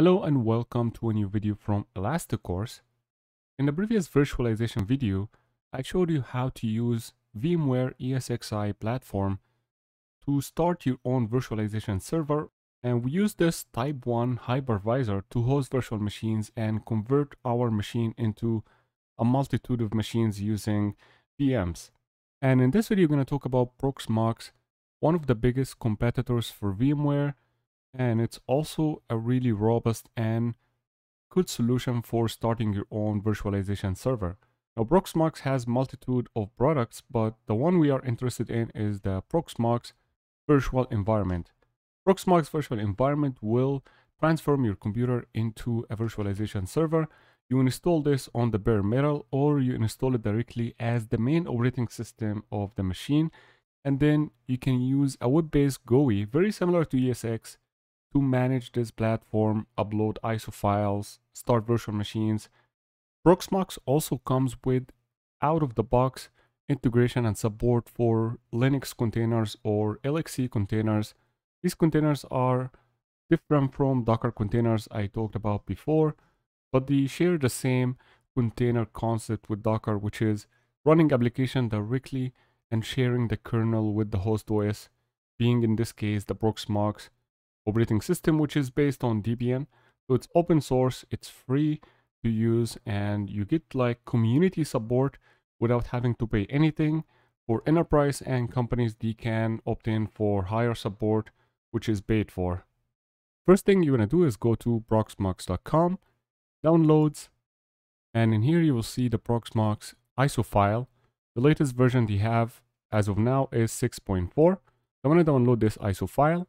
Hello and welcome to a new video from Elasticourse. In the previous virtualization video, I showed you how to use VMware ESXi platform to start your own virtualization server and we use this type 1 hypervisor to host virtual machines and convert our machine into a multitude of machines using VMs. And in this video, we're going to talk about Proxmox, one of the biggest competitors for VMware and it's also a really robust and good solution for starting your own virtualization server. Now Proxmox has multitude of products, but the one we are interested in is the Proxmox virtual environment. Proxmox virtual environment will transform your computer into a virtualization server. You install this on the bare metal or you install it directly as the main operating system of the machine. And then you can use a web-based GUI, very similar to ESX, to manage this platform, upload ISO files, start virtual machines. Proxmox also comes with out-of-the-box integration and support for Linux containers or LXC containers. These containers are different from Docker containers I talked about before, but they share the same container concept with Docker, which is running application directly and sharing the kernel with the host OS, being in this case the Proxmox operating system, which is based on Debian. So it's open source, it's free to use, and you get like community support without having to pay anything. For enterprise and companies, they can opt in for higher support, which is paid for. First thing you're going to do is go to proxmox.com, downloads, and in here you will see the Proxmox ISO file. The latest version they have as of now is 6.4. I want to download this ISO file.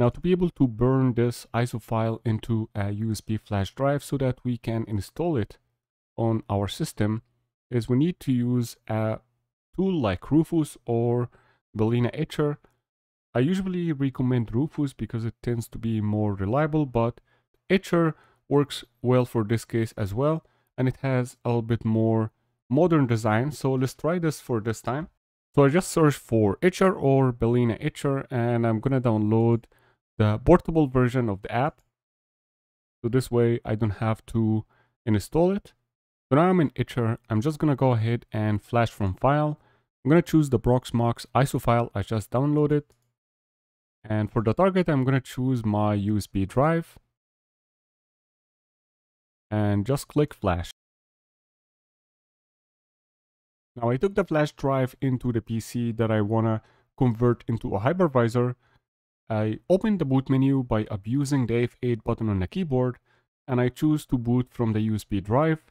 Now to be able to burn this ISO file into a USB flash drive so that we can install it on our system is we need to use a tool like Rufus or Balena Etcher. I usually recommend Rufus because it tends to be more reliable, but Etcher works well for this case as well, and it has a little bit more modern design. So let's try this for this time. So I just searched for Etcher or Balena Etcher, and I'm gonna download the portable version of the app. So this way I don't have to install it. So now I'm in Etcher. I'm just going to go ahead and flash from file. I'm going to choose the Proxmox ISO file I just downloaded. And for the target, I'm going to choose my USB drive. And just click flash. Now I took the flash drive into the PC that I want to convert into a hypervisor. I open the boot menu by abusing the F8 button on the keyboard and I choose to boot from the USB drive.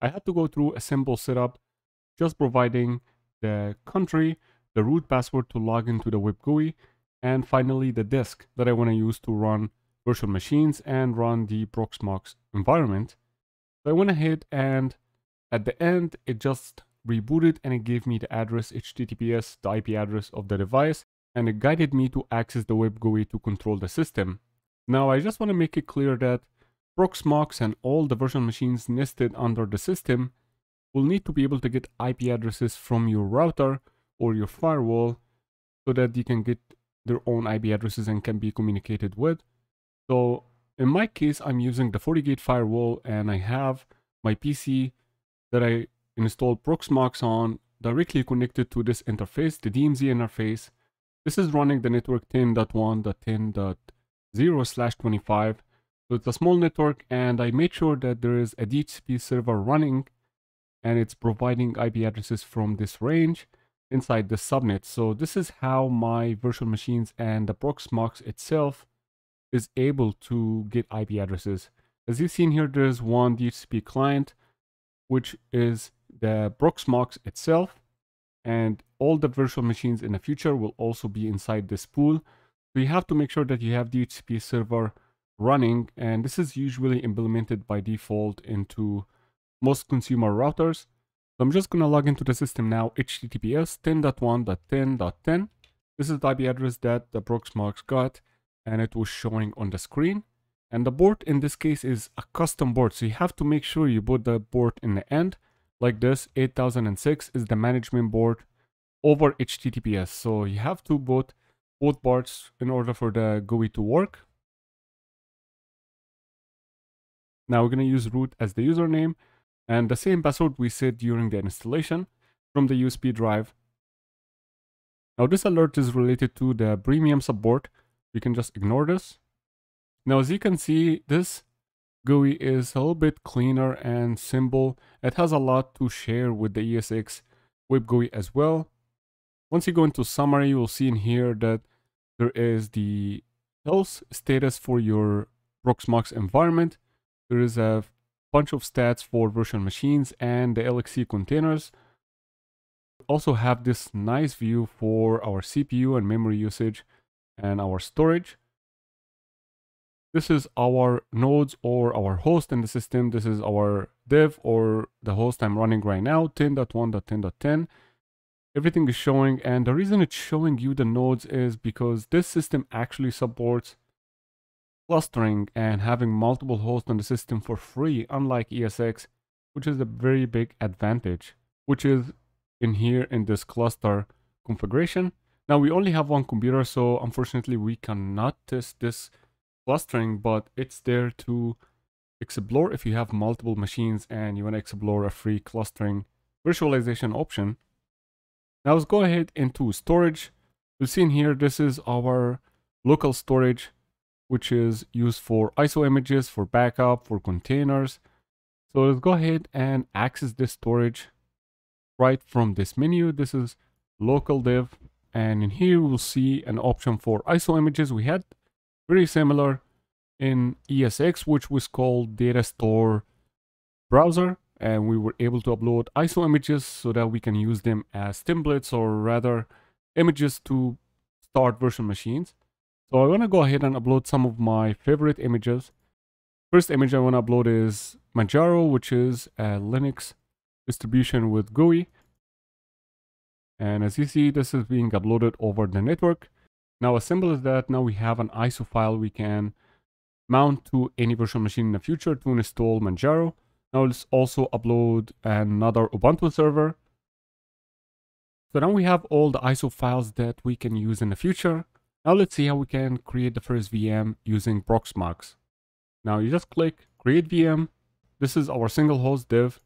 I had to go through a simple setup, just providing the country, the root password to log into the web GUI, and finally the disk that I want to use to run virtual machines and run the Proxmox environment. So I went ahead and at the end, it just rebooted and it gave me the address HTTPS, the IP address of the device, and it guided me to access the web GUI to control the system. Now I just want to make it clear that Proxmox and all the virtual machines nested under the system will need to be able to get IP addresses from your router or your firewall so that you can get their own IP addresses and can be communicated with. So in my case, I'm using the FortiGate firewall and I have my PC that I installed Proxmox on directly connected to this interface, the DMZ interface, this is running the network 10.1.10.0 slash 25. So it's a small network and I made sure that there is a DHCP server running and it's providing IP addresses from this range inside the subnet. So this is how my virtual machines and the Proxmox itself is able to get IP addresses. As you've seen here, there's one DHCP client, which is the Proxmox itself and all the virtual machines in the future will also be inside this pool. So you have to make sure that you have DHCP server running and this is usually implemented by default into most consumer routers. So I'm just going to log into the system now, https 10.1.10.10. This is the IP address that the Proxmox got and it was showing on the screen. And the board in this case is a custom board. So you have to make sure you put the board in the end like this 8006 is the management board over HTTPS. So you have to boot both parts in order for the GUI to work. Now we're going to use root as the username and the same password we set during the installation from the USB drive. Now this alert is related to the premium support. We can just ignore this. Now as you can see, this GUI is a little bit cleaner and simple. It has a lot to share with the ESX web GUI as well. Once you go into summary, you will see in here that there is the health status for your Proxmox environment. There is a bunch of stats for virtual machines and the LXC containers. Also have this nice view for our CPU and memory usage and our storage. This is our nodes or our host in the system. This is our dev or the host I'm running right now, 10.1.10.10. Everything is showing and the reason it's showing you the nodes is because this system actually supports clustering and having multiple hosts on the system for free, unlike ESX, which is a very big advantage, which is in here in this cluster configuration. Now we only have one computer, so unfortunately we cannot test this clustering, but it's there to explore if you have multiple machines and you want to explore a free clustering virtualization option. Now let's go ahead into storage. You'll see in here, this is our local storage which is used for ISO images, for backup, for containers. So let's go ahead and access this storage right from this menu. This is local div. And in here, we'll see an option for ISO images. We had very similar in ESX, which was called data store browser. And we were able to upload ISO images so that we can use them as templates or rather images to start virtual machines. So I want to go ahead and upload some of my favorite images. First image I want to upload is Manjaro, which is a Linux distribution with GUI. And as you see, this is being uploaded over the network. Now, as simple as that, now we have an ISO file we can mount to any virtual machine in the future to install Manjaro. Now let's also upload another Ubuntu server. So now we have all the ISO files that we can use in the future. Now let's see how we can create the first VM using Proxmox. Now you just click create VM. This is our single host div.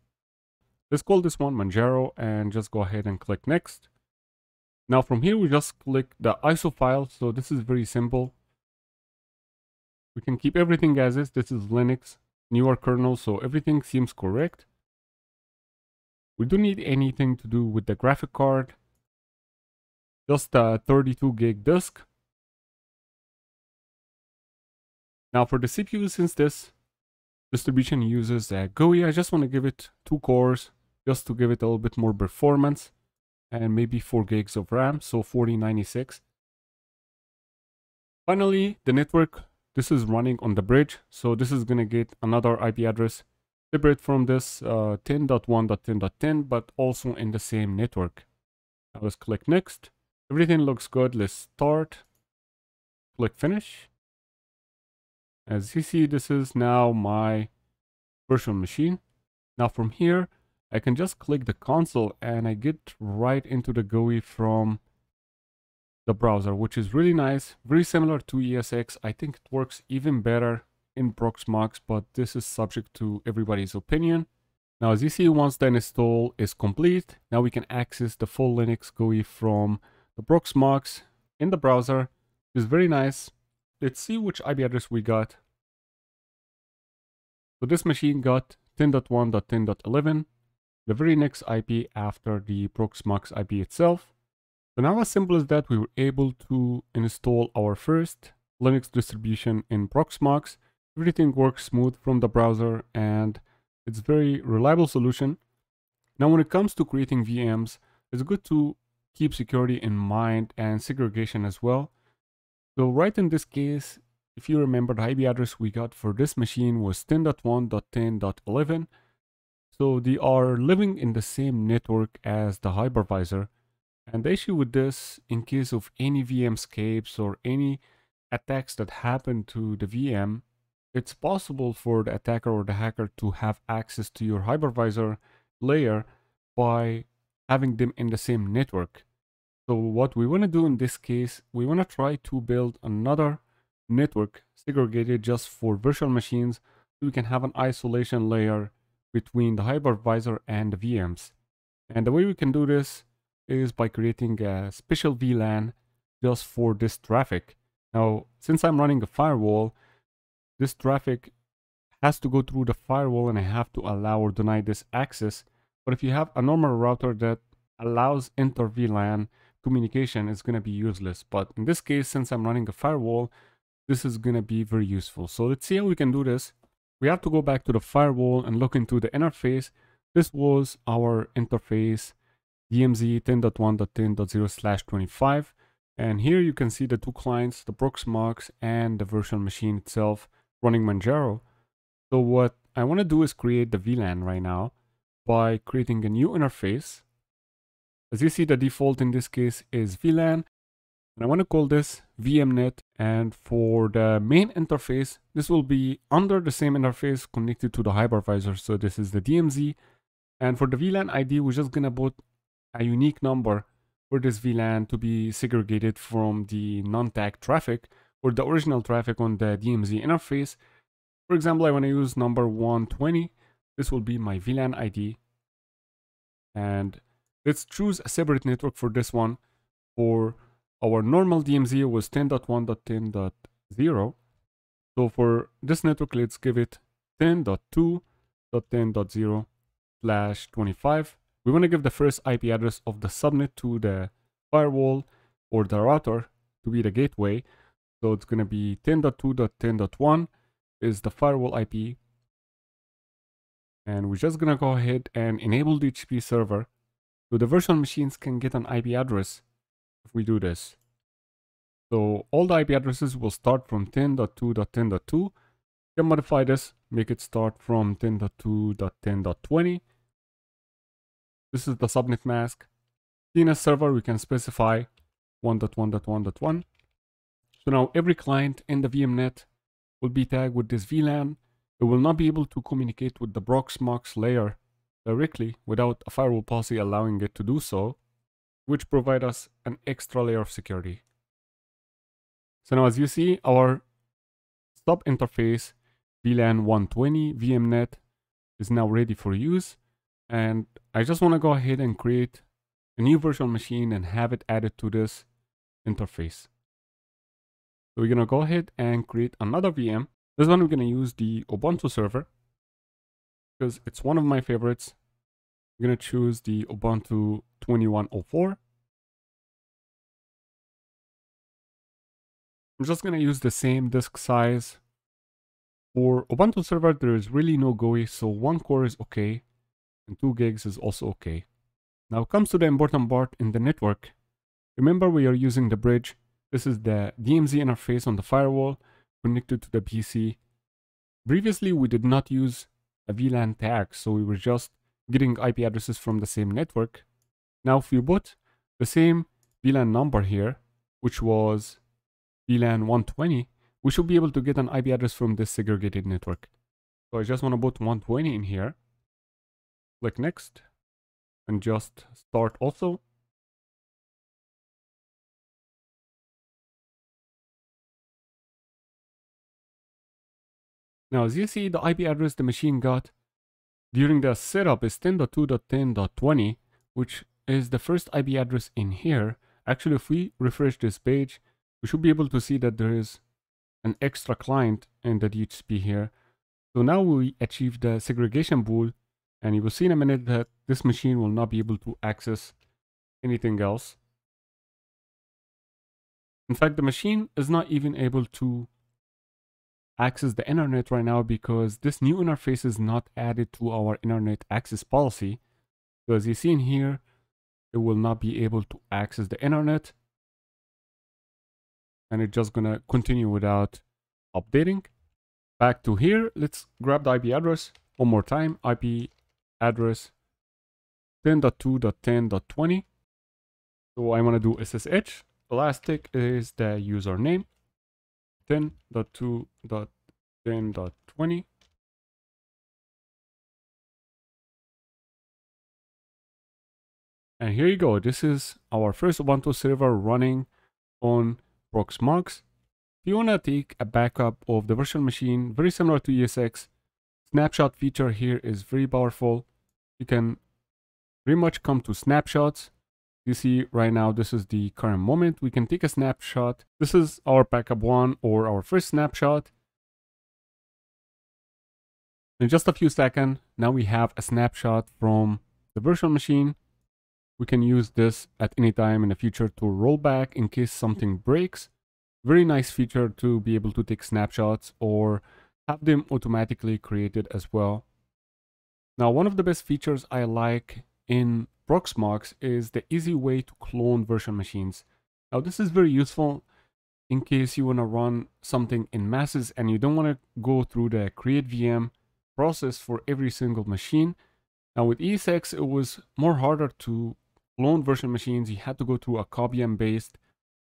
Let's call this one Manjaro and just go ahead and click next. Now from here we just click the ISO file. So this is very simple. We can keep everything as is. This is Linux, newer kernel, so everything seems correct. We don't need anything to do with the graphic card. Just a 32 gig disk. Now for the CPU, since this distribution uses uh, a GUI, I just want to give it two cores just to give it a little bit more performance and maybe 4 gigs of RAM, so 4096. Finally, the network, this is running on the bridge, so this is going to get another IP address separate from this uh, 10.1.10.10, but also in the same network. Now let's click next. Everything looks good. Let's start. Click finish. As you see, this is now my virtual machine. Now from here, I can just click the console and I get right into the GUI from the browser, which is really nice. Very similar to ESX. I think it works even better in Proxmox, but this is subject to everybody's opinion. Now, as you see, once the install is complete, now we can access the full Linux GUI from the Proxmox in the browser. It's very nice. Let's see which IP address we got. So this machine got 10.1.10.11, the very next IP after the Proxmox IP itself. So now as simple as that, we were able to install our first Linux distribution in Proxmox. Everything works smooth from the browser and it's a very reliable solution. Now when it comes to creating VMs, it's good to keep security in mind and segregation as well. So right in this case, if you remember the IP address we got for this machine was 10.1.10.11. So they are living in the same network as the hypervisor. And the issue with this, in case of any VM escapes or any attacks that happen to the VM, it's possible for the attacker or the hacker to have access to your hypervisor layer by having them in the same network. So what we want to do in this case, we want to try to build another network segregated just for virtual machines so we can have an isolation layer between the hypervisor and the VMs. And the way we can do this is by creating a special VLAN just for this traffic. Now, since I'm running a firewall, this traffic has to go through the firewall and I have to allow or deny this access. But if you have a normal router that allows inter VLAN communication, it's going to be useless. But in this case, since I'm running a firewall, this is going to be very useful. So let's see how we can do this. We have to go back to the firewall and look into the interface. This was our interface DMZ 10.1.10.0 slash 25. And here you can see the two clients, the Proxmox and the virtual machine itself running Manjaro. So what I want to do is create the VLAN right now by creating a new interface. As you see, the default in this case is VLAN. And I want to call this VMNet. And for the main interface, this will be under the same interface connected to the hypervisor. So this is the DMZ. And for the VLAN ID, we're just going to put a unique number for this VLAN to be segregated from the non-tag traffic or the original traffic on the DMZ interface. For example, I want to use number 120. This will be my VLAN ID. And let's choose a separate network for this one. For our normal DMZ was 10.1.10.0. So for this network, let's give it 10.2.10.0 slash 25. We want to give the first IP address of the subnet to the firewall or the router to be the gateway. So it's going to be 10.2.10.1 is the firewall IP. And we're just going to go ahead and enable the DHCP server. So the virtual machines can get an IP address if we do this. So all the IP addresses will start from 10.2.10.2. You can modify this, make it start from 10.2.10.20 this is the subnet mask. DNS server, we can specify 1.1.1.1. So now every client in the VMNet will be tagged with this VLAN. It will not be able to communicate with the Proxmox layer directly without a firewall policy allowing it to do so, which provide us an extra layer of security. So now as you see, our sub interface VLAN 120 VMNet is now ready for use. And I just want to go ahead and create a new virtual machine and have it added to this interface. So we're going to go ahead and create another VM. This one we're going to use the Ubuntu server because it's one of my favorites. I'm going to choose the Ubuntu 2104. I'm just going to use the same disk size. For Ubuntu server, there is really no GUI, so one core is okay and 2 gigs is also okay. Now comes to the important part in the network. Remember we are using the bridge. This is the DMZ interface on the firewall connected to the PC. Previously we did not use a VLAN tag, so we were just getting IP addresses from the same network. Now if we put the same VLAN number here, which was VLAN 120, we should be able to get an IP address from this segregated network. So I just want to put 120 in here click next and just start also. Now as you see the IP address the machine got during the setup is 10.2.10.20 which is the first IP address in here. Actually if we refresh this page we should be able to see that there is an extra client in the DHCP here. So now we achieve the segregation pool and you will see in a minute that this machine will not be able to access anything else. In fact, the machine is not even able to access the internet right now because this new interface is not added to our internet access policy. So as you see in here, it will not be able to access the internet. And it's just gonna continue without updating. Back to here, let's grab the IP address one more time, IP address 10.2.10.20. So I want to do SSH. Elastic is the username 10.2.10.20. And here you go. This is our first Ubuntu server running on Proxmox. If you want to take a backup of the virtual machine, very similar to ESX, snapshot feature here is very powerful. You can pretty much come to snapshots. You see right now, this is the current moment. We can take a snapshot. This is our backup one or our first snapshot. In just a few seconds, now we have a snapshot from the virtual machine. We can use this at any time in the future to roll back in case something breaks. Very nice feature to be able to take snapshots or have them automatically created as well. Now, one of the best features I like in Proxmox is the easy way to clone virtual machines. Now, this is very useful in case you want to run something in masses and you don't want to go through the create VM process for every single machine. Now with ESX, it was more harder to clone virtual machines. You had to go through a copy COBIUM based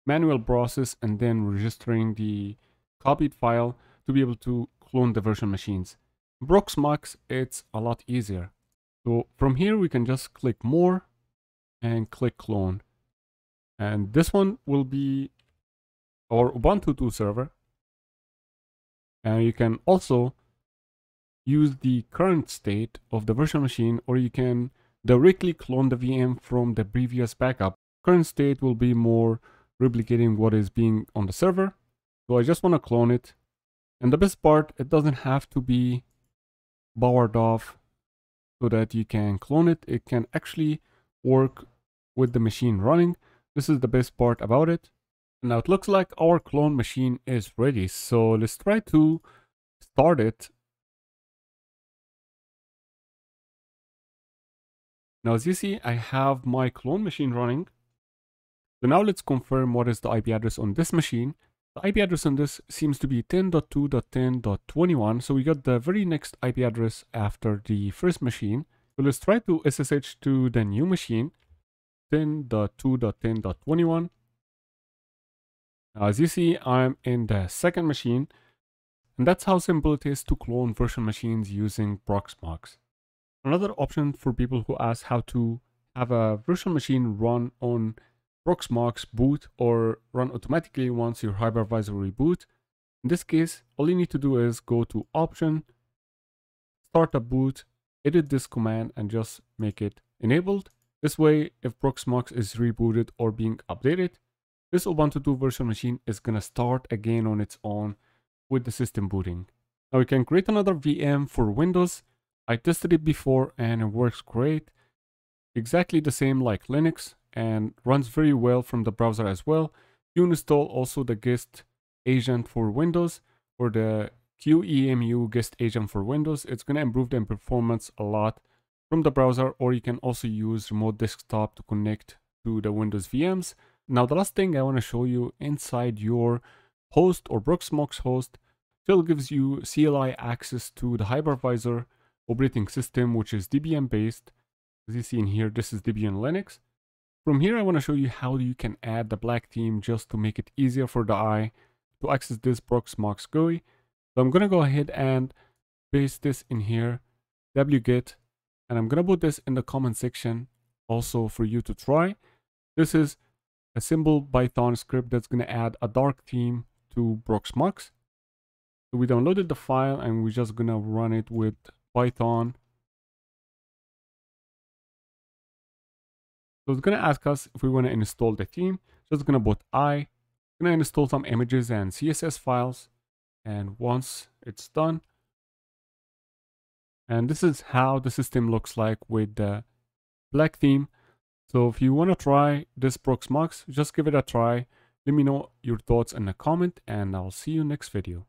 manual process and then registering the copied file to be able to clone the virtual machines. Proxmox, it's a lot easier. So from here, we can just click more and click clone. And this one will be our Ubuntu 2 server. And you can also use the current state of the virtual machine or you can directly clone the VM from the previous backup. Current state will be more replicating what is being on the server. So I just want to clone it. And the best part, it doesn't have to be powered off so that you can clone it. It can actually work with the machine running. This is the best part about it. Now it looks like our clone machine is ready. So let's try to start it Now as you see, I have my clone machine running. So now let's confirm what is the IP address on this machine. The IP address on this seems to be 10.2.10.21. So we got the very next IP address after the first machine. So let's try to SSH to the new machine, 10.2.10.21. As you see, I'm in the second machine. And that's how simple it is to clone virtual machines using Proxmox. Another option for people who ask how to have a virtual machine run on Proxmox boot or run automatically once your hypervisor reboot. In this case, all you need to do is go to option, start a boot, edit this command and just make it enabled. This way, if Proxmox is rebooted or being updated, this Ubuntu 2 virtual machine is gonna start again on its own with the system booting. Now we can create another VM for Windows I tested it before and it works great. Exactly the same like Linux and runs very well from the browser as well. You install also the guest agent for Windows or the QEMU guest agent for Windows. It's going to improve the performance a lot from the browser or you can also use remote desktop to connect to the Windows VMs. Now the last thing I want to show you inside your host or Proxmox host still gives you CLI access to the hypervisor operating system, which is Debian based. As you see in here, this is Debian Linux. From here, I want to show you how you can add the black theme just to make it easier for the eye to access this Proxmox GUI. So I'm going to go ahead and paste this in here, wget, and I'm going to put this in the comment section also for you to try. This is a simple Python script that's going to add a dark theme to Proxmox. So we downloaded the file and we're just going to run it with Python. So it's going to ask us if we want to install the theme. So it's going to put I. going to install some images and CSS files. And once it's done, and this is how the system looks like with the black theme. So if you want to try this Proxmox, just give it a try. Let me know your thoughts in the comment and I'll see you next video.